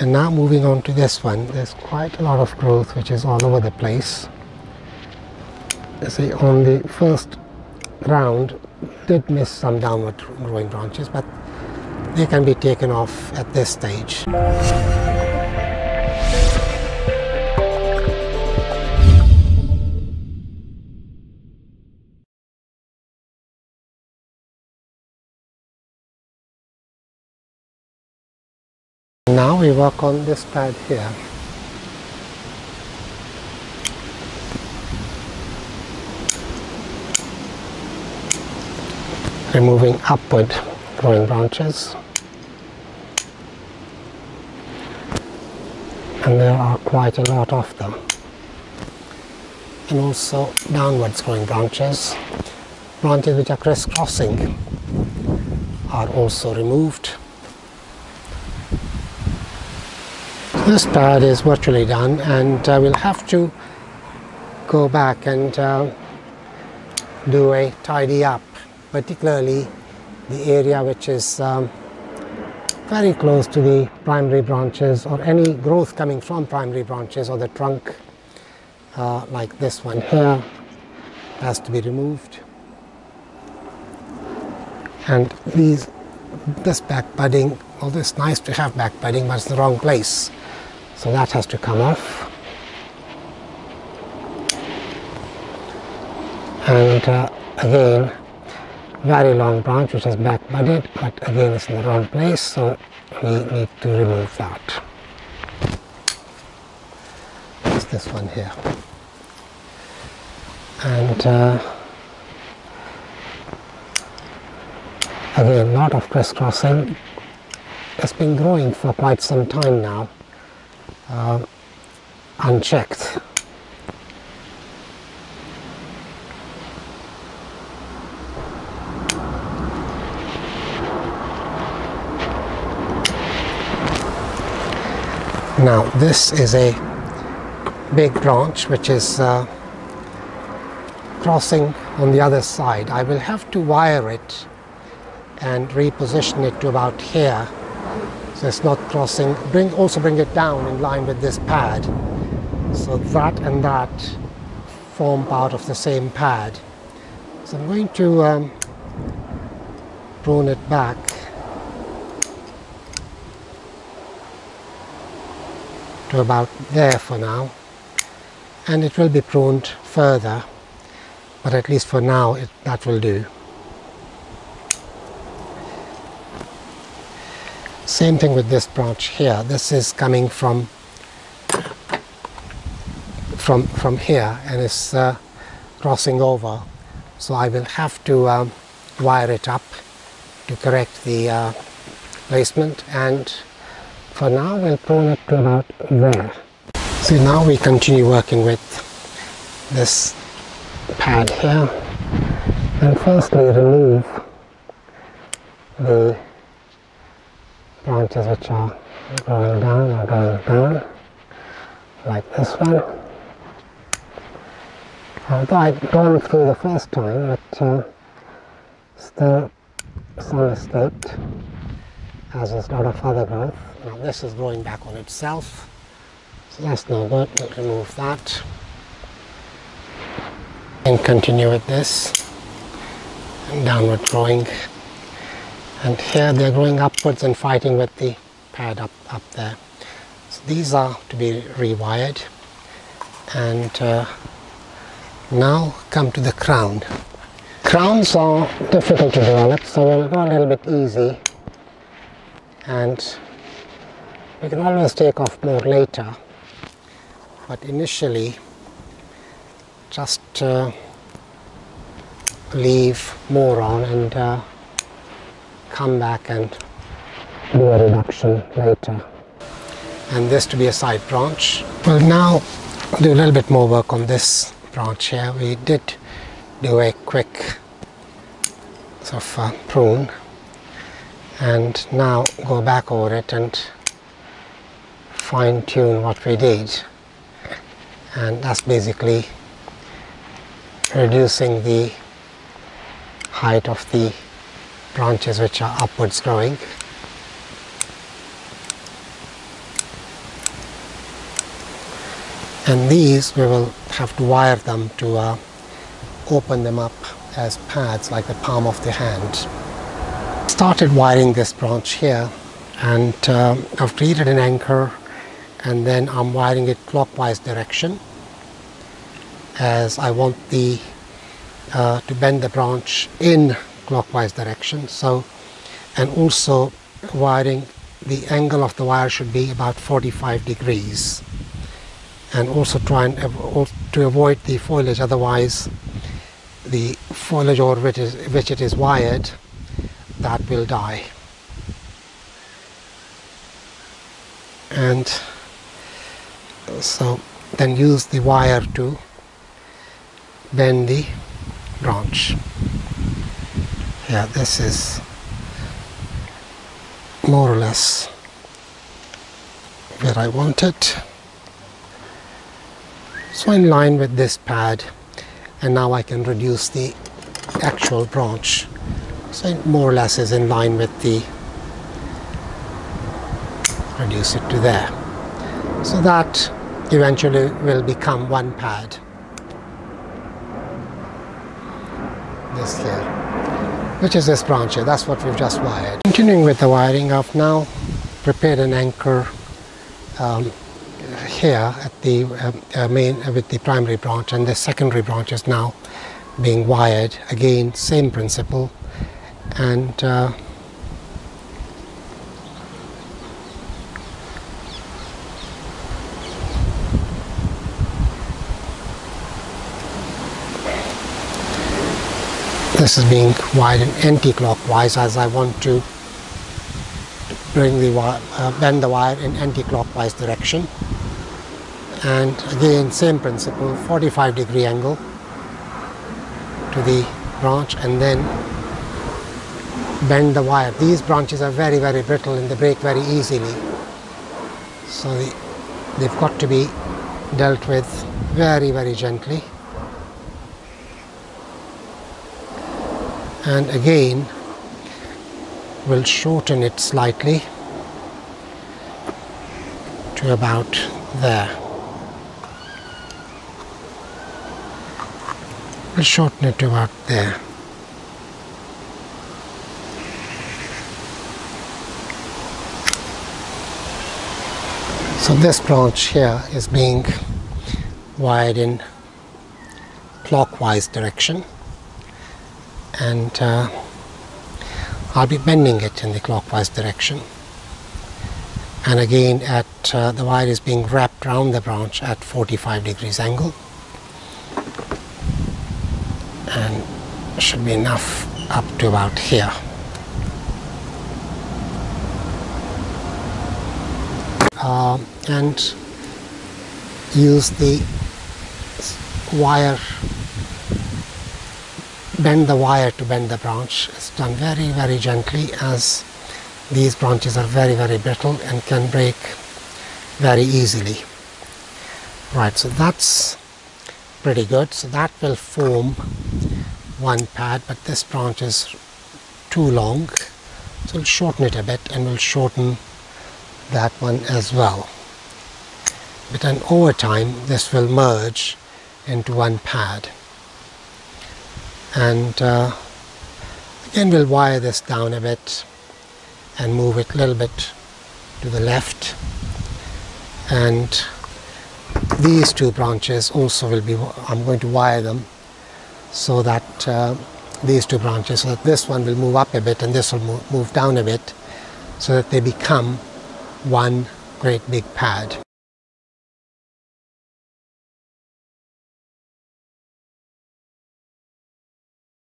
and now moving on to this one there's quite a lot of growth which is all over the place. You see on the first round did miss some downward growing branches but they can be taken off at this stage we work on this pad here. Removing upward growing branches. And there are quite a lot of them. And also downwards growing branches. Branches which are crisscrossing are also removed. This part is virtually done and uh, we'll have to go back and uh, do a tidy up, particularly the area which is um, very close to the primary branches or any growth coming from primary branches or the trunk uh, like this one here has to be removed. And these this back budding although it's nice to have back budding but it's the wrong place so that has to come off. And uh, again, very long branch which is back budded, but again it's in the wrong place, so we need to remove that. It's this one here. And uh, again, a lot of crisscrossing. It's been growing for quite some time now uh, unchecked. Now this is a big branch which is uh, crossing on the other side. I will have to wire it and reposition it to about here it's not crossing. Bring also bring it down in line with this pad. So that and that form part of the same pad. So I'm going to um, prune it back. to about there for now and it will be pruned further but at least for now it, that will do. Same thing with this branch here. This is coming from from from here and is uh, crossing over. So I will have to um, wire it up to correct the uh, placement and for now we'll prune it to about there. So now we continue working with this pad here and firstly remove the branches which are growing down are going down like this one. Although I'd gone through the first time but uh, still some escaped as is a lot of other growth. Now this is growing back on itself. So that's no good, we'll remove that. And continue with this. Downward growing and here they're growing upwards and fighting with the pad up, up there. So these are to be rewired and uh, now come to the crown. Crowns are difficult to develop so we'll go a little bit easy and we can always take off more later but initially just uh, leave more on and uh, come back and do a reduction later. And this to be a side branch. We'll now do a little bit more work on this branch here. We did do a quick sort of uh, prune and now go back over it and fine tune what we did and that's basically reducing the height of the branches which are upwards growing. and these we will have to wire them to uh, open them up as pads like the palm of the hand. Started wiring this branch here and uh, I've created an anchor and then I'm wiring it clockwise direction as I want the uh, to bend the branch in clockwise direction. So and also wiring the angle of the wire should be about 45 degrees. And also try and to avoid the foliage otherwise the foliage over which, is, which it is wired that will die. And so then use the wire to bend the branch yeah this is more or less where I want it. So in line with this pad and now I can reduce the actual branch. So it more or less is in line with the reduce it to there. So that eventually will become one pad. This here which is this branch here. That's what we've just wired. Continuing with the wiring I've now prepared an anchor um, here at the uh, uh, main uh, with the primary branch and the secondary branch is now being wired. Again same principle and uh, this is being wired in anti-clockwise as I want to bring the wire, uh, bend the wire in anti-clockwise direction. And again same principle 45 degree angle to the branch and then bend the wire. These branches are very very brittle and they break very easily. So the, they've got to be dealt with very very gently and again we'll shorten it slightly to about there. We'll shorten it to about there. So this branch here is being wired in clockwise direction and uh, I'll be bending it in the clockwise direction. And again at uh, the wire is being wrapped around the branch at 45 degrees angle. And should be enough up to about here. Uh, and use the wire bend the wire to bend the branch. It's done very, very gently as these branches are very, very brittle and can break very easily. Right, so that's pretty good. So that will form one pad, but this branch is too long. So we'll shorten it a bit and we'll shorten that one as well. But then over time, this will merge into one pad and uh, again we'll wire this down a bit and move it a little bit to the left. And these two branches also will be I'm going to wire them so that uh, these two branches so that this one will move up a bit and this will move, move down a bit so that they become one great big pad